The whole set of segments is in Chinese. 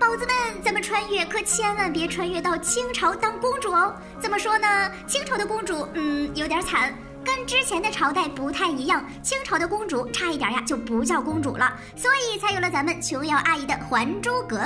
宝子们，咱们穿越可千万别穿越到清朝当公主哦。怎么说呢？清朝的公主，嗯，有点惨，跟之前的朝代不太一样。清朝的公主差一点呀就不叫公主了，所以才有了咱们琼瑶阿姨的《还珠格格》。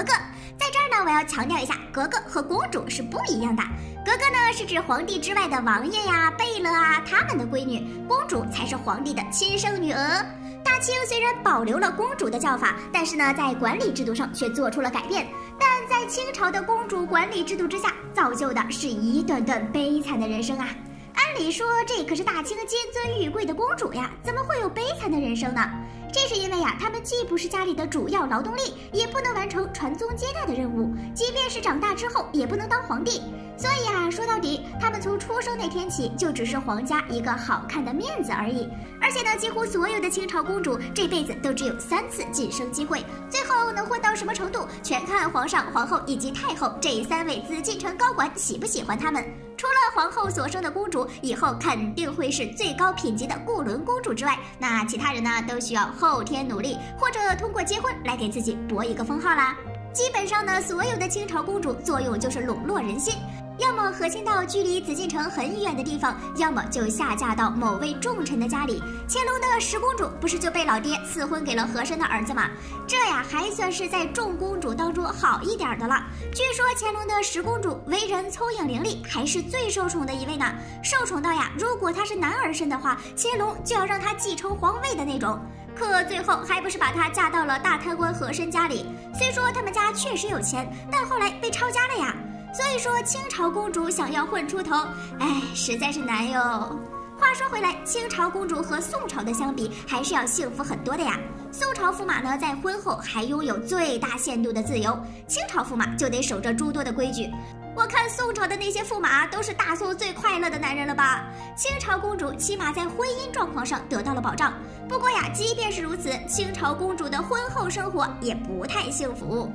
在这儿呢，我要强调一下，格格和公主是不一样的。格格呢是指皇帝之外的王爷呀、贝勒啊他们的闺女，公主才是皇帝的亲生女儿。大清虽然保留了公主的叫法，但是呢，在管理制度上却做出了改变。但在清朝的公主管理制度之下，造就的是一段段悲惨的人生啊！按理说，这可是大清金尊玉贵的公主呀，怎么会有悲惨的人生呢？这是因为呀，他们既不是家里的主要劳动力，也不能完成传宗接代的任务，即便是长大之后，也不能当皇帝。所以啊，说到底，他们从出生那天起就只是皇家一个好看的面子而已。而且呢，几乎所有的清朝公主这辈子都只有三次晋升机会，最后能混到什么程度，全看皇上、皇后以及太后这三位紫禁城高管喜不喜欢他们。除了皇后所生的公主以后肯定会是最高品级的固伦公主之外，那其他人呢，都需要后天努力或者通过结婚来给自己博一个封号啦。基本上呢，所有的清朝公主作用就是笼络人心。要么和亲到距离紫禁城很远的地方，要么就下嫁到某位重臣的家里。乾隆的十公主不是就被老爹赐婚给了和珅的儿子吗？这呀还算是在众公主当中好一点的了。据说乾隆的十公主为人聪颖伶俐，还是最受宠的一位呢。受宠到呀，如果她是男儿身的话，乾隆就要让她继承皇位的那种。可最后还不是把她嫁到了大贪官和珅家里。虽说他们家确实有钱，但后来被抄家了呀。所以说，清朝公主想要混出头，哎，实在是难哟。话说回来，清朝公主和宋朝的相比，还是要幸福很多的呀。宋朝驸马呢，在婚后还拥有最大限度的自由，清朝驸马就得守着诸多的规矩。我看宋朝的那些驸马都是大宋最快乐的男人了吧？清朝公主起码在婚姻状况上得到了保障。不过呀，即便是如此，清朝公主的婚后生活也不太幸福。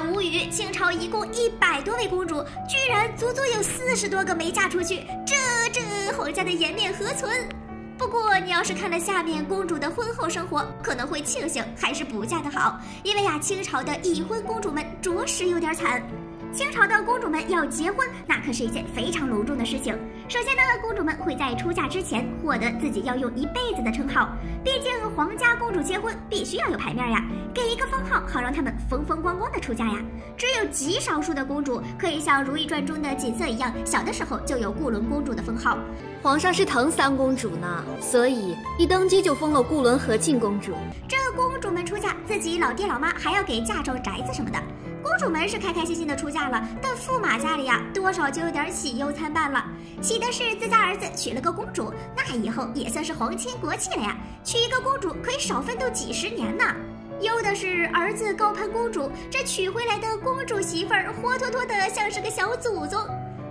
无语！清朝一共一百多位公主，居然足足有四十多个没嫁出去，这这皇家的颜面何存？不过你要是看了下面公主的婚后生活，可能会庆幸还是不嫁的好，因为呀，清朝的已婚公主们着实有点惨。清朝的公主们要结婚，那可是一件非常隆重的事情。首先呢，公主们会在出嫁之前获得自己要用一辈子的称号，毕竟皇家公主结婚必须要有牌面呀，给一个封号，好让他们风风光光的出嫁呀。只有极少数的公主可以像《如懿传》中的锦瑟一样，小的时候就有固伦公主的封号。皇上是疼三公主呢，所以一登基就封了固伦和庆公主。这公主们出嫁，自己老爹老妈还要给嫁妆、宅子什么的。公主们是开开心心的出嫁了，但驸马家里呀，多少就有点喜忧参半了。喜的是自家儿子娶了个公主，那以后也算是皇亲国戚了呀。娶一个公主可以少奋斗几十年呢。忧的是儿子高攀公主，这娶回来的公主媳妇儿活脱脱的像是个小祖宗。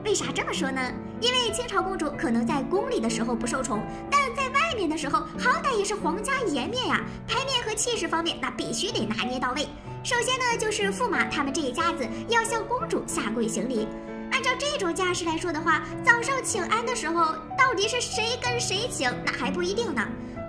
为啥这么说呢？因为清朝公主可能在宫里的时候不受宠，但在外面的时候，好歹也是皇家颜面呀，牌面和气势方面那必须得拿捏到位。首先呢，就是驸马他们这一家子要向公主下跪行礼。按照这种架势来说的话，早上请安的时候，到底是谁跟谁请，那还不一定呢。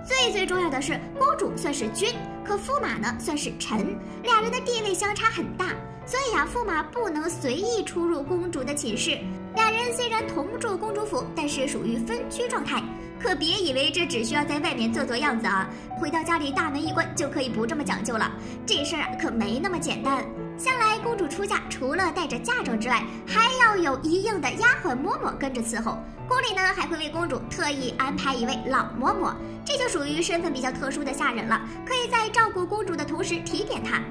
最最重要的是，公主算是君，可驸马呢算是臣，俩人的地位相差很大，所以啊，驸马不能随意出入公主的寝室。俩人虽然同住公主府，但是属于分居状态。可别以为这只需要在外面做做样子啊，回到家里大门一关就可以不这么讲究了。这事儿啊可没那么简单。向来公主出嫁，除了带着嫁妆之外，还要有一应的丫鬟嬷嬷跟着伺候。宫里呢还会为公主特意安排一位老嬷嬷，这就属于身份比较特殊的下人了，可以在照顾公主的同时提点她。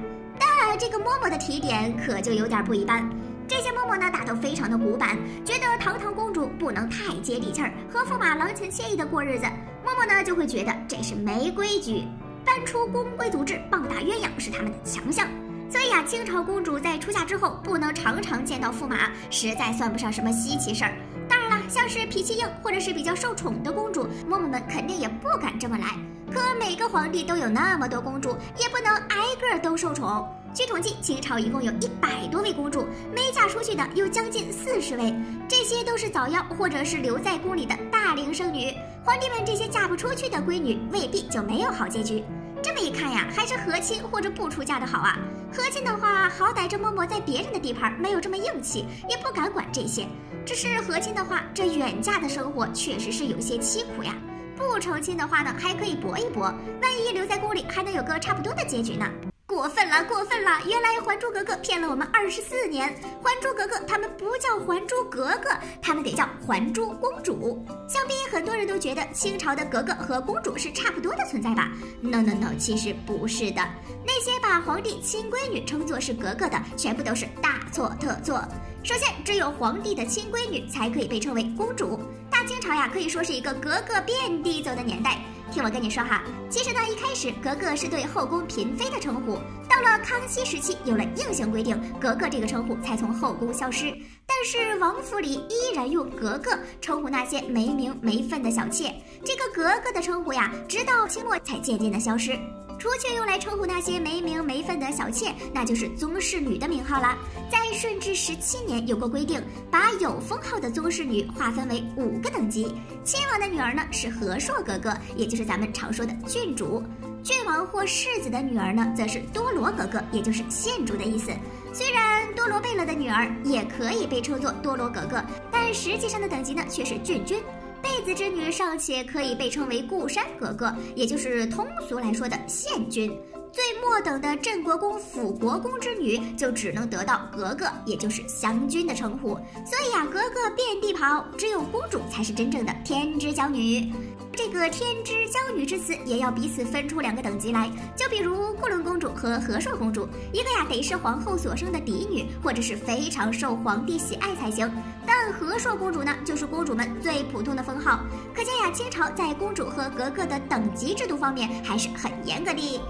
这个嬷嬷的提点可就有点不一般。这些嬷嬷呢，大都非常的古板，觉得堂堂公主不能太接地气儿，和驸马郎情妾意的过日子。嬷嬷呢就会觉得这是没规矩，搬出宫规组织，棒打鸳鸯是他们的强项。所以啊，清朝公主在出嫁之后不能常常见到驸马，实在算不上什么稀奇事儿。当然了，像是脾气硬或者是比较受宠的公主，嬷嬷们肯定也不敢这么来。可每个皇帝都有那么多公主，也不能挨个都受宠。据统计，清朝一共有一百多位公主，没嫁出去的有将近四十位，这些都是早夭或者是留在宫里的大龄剩女。皇帝们这些嫁不出去的闺女，未必就没有好结局。这么一看呀，还是和亲或者不出嫁的好啊。和亲的话，好歹这嬷嬷在别人的地盘没有这么硬气，也不敢管这些。只是和亲的话，这远嫁的生活确实是有些凄苦呀。不成亲的话呢，还可以搏一搏，万一留在宫里，还能有个差不多的结局呢。过分了，过分了！原来《还珠格格》骗了我们二十四年，《还珠格格》他们不叫《还珠格格》，他们得叫《还珠公主》。想必很多人都觉得清朝的格格和公主是差不多的存在吧？No No No，其实不是的。那些把皇帝亲闺女称作是格格的，全部都是大错特错。首先，只有皇帝的亲闺女才可以被称为公主。大清朝呀，可以说是一个格格遍地走的年代。听我跟你说哈，其实呢，一开始格格是对后宫嫔妃的称呼，到了康熙时期有了硬性规定，格格这个称呼才从后宫消失。但是王府里依然用格格称呼那些没名没分的小妾，这个格格的称呼呀，直到清末才渐渐的消失。除却用来称呼那些没名没分的小妾，那就是宗室女的名号了。在顺治十七年有过规定，把有封号的宗室女划分为五个等级。亲王的女儿呢是和硕格格，也就是咱们常说的郡主；郡王或世子的女儿呢则是多罗格格，也就是县主的意思。虽然多罗贝勒的女儿也可以被称作多罗格格，但实际上的等级呢却是郡君。贝子之女尚且可以被称为固山格格，也就是通俗来说的县君。最末等的镇国公、辅国公之女就只能得到格格，也就是湘君的称呼。所以啊，格格遍地跑，只有公主才是真正的天之娇女。这个天之娇女之词也要彼此分出两个等级来，就比如固伦公主和和硕公主，一个呀得是皇后所生的嫡女，或者是非常受皇帝喜爱才行。但和硕公主呢，就是公主们最普通的封号。可见呀，清朝在公主和格格的等级制度方面还是很严格的。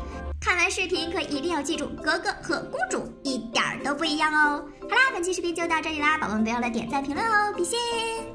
看完视频可一定要记住，格格和公主一点儿都不一样哦。好啦，本期视频就到这里啦，宝宝们不要忘了点赞评论哦，比心。